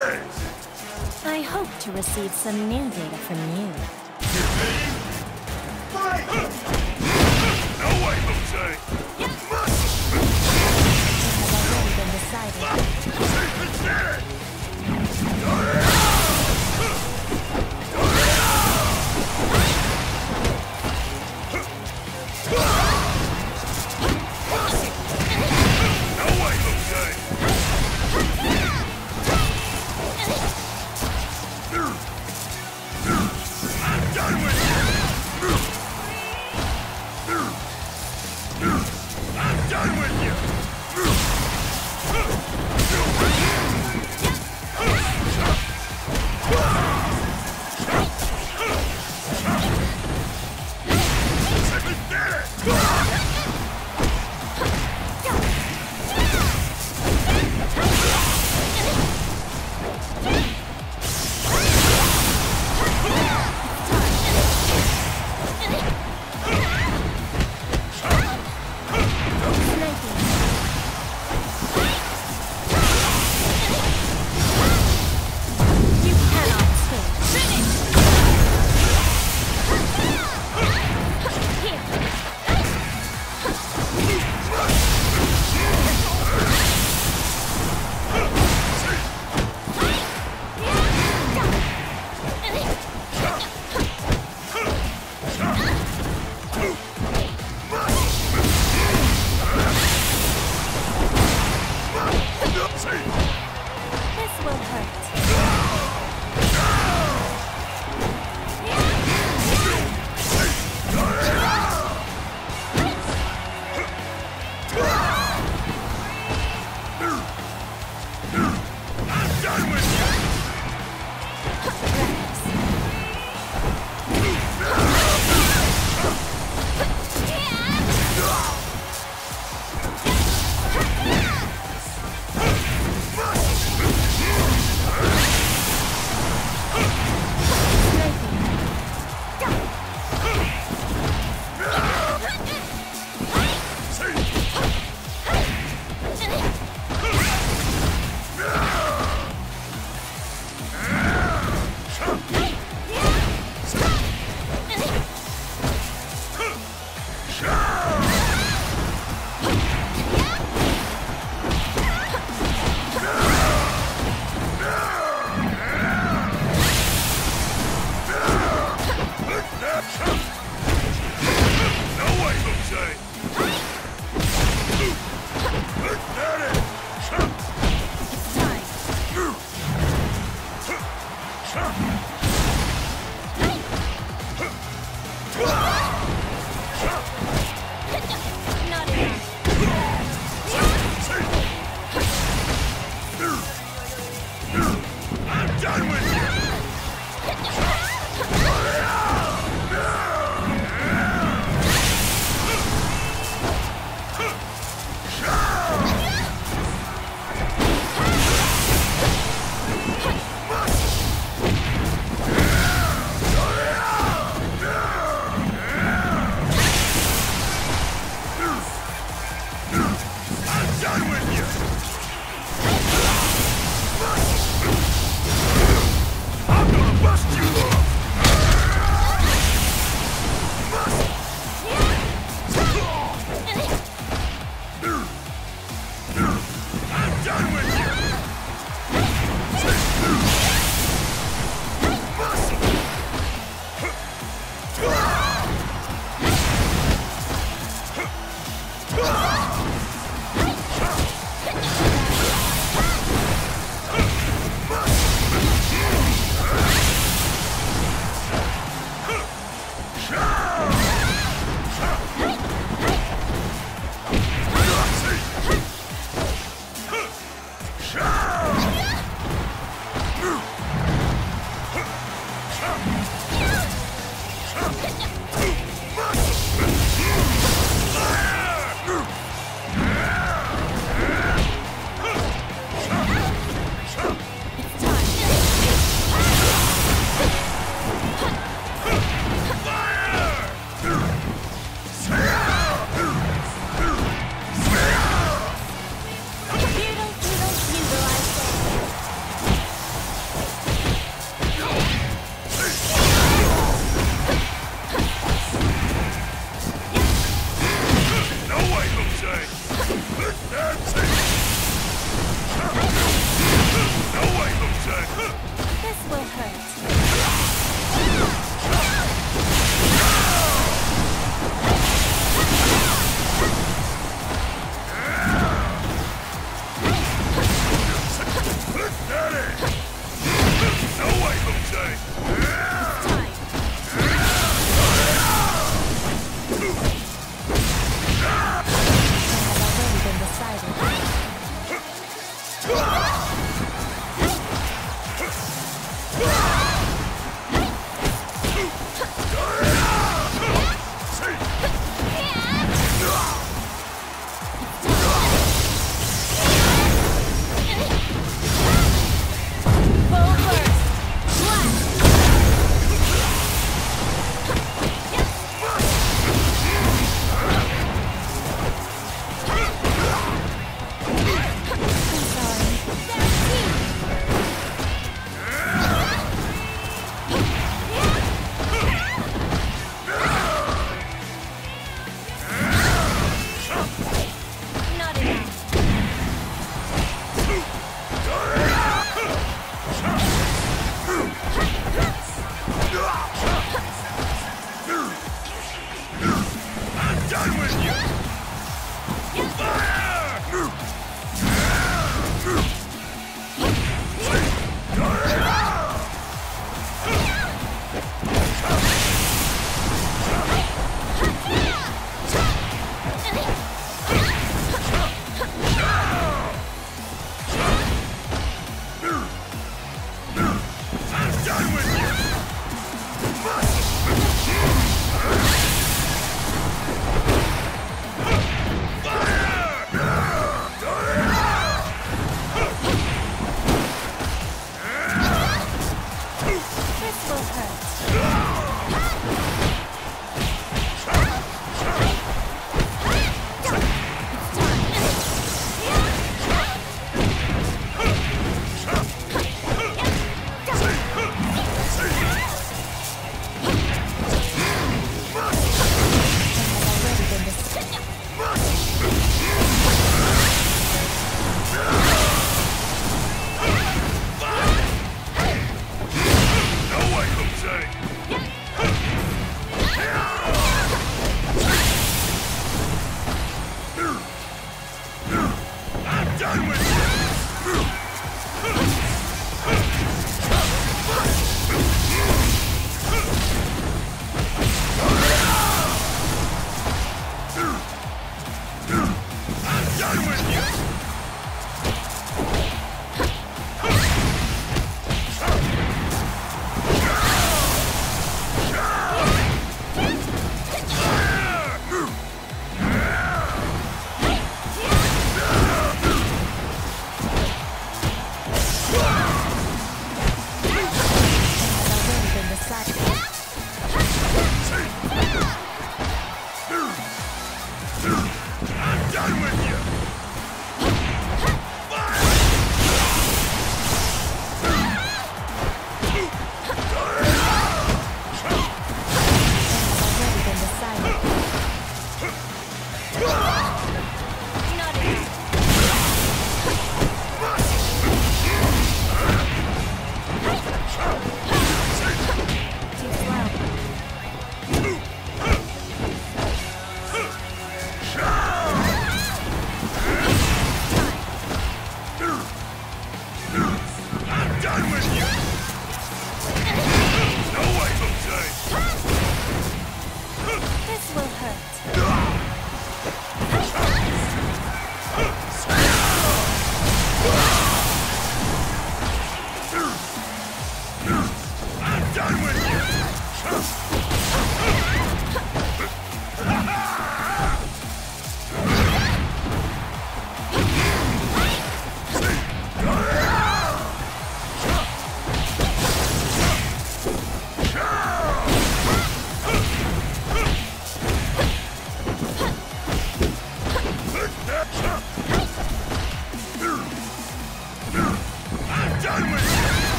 I hope to receive some new data from you. No way, Jose! Already been decided.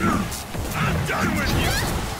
I'm done with you!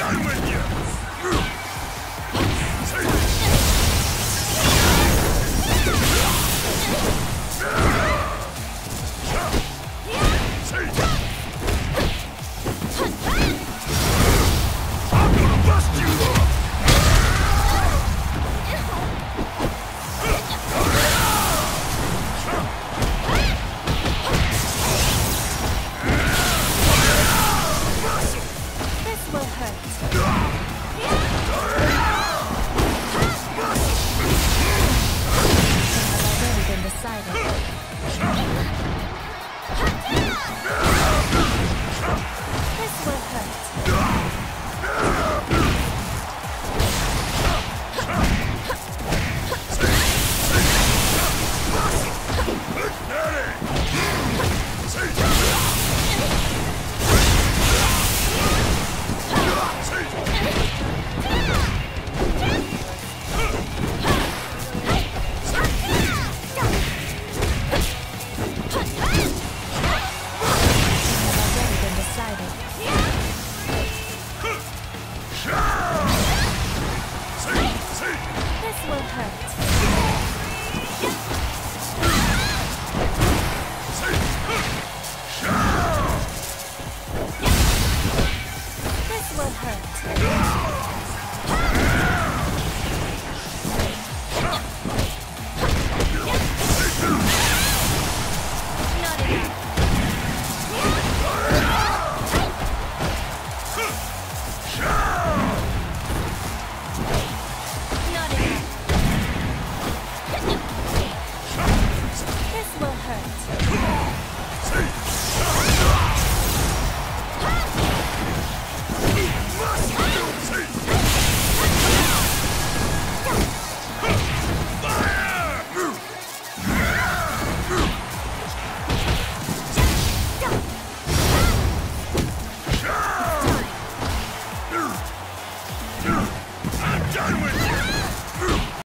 done with you!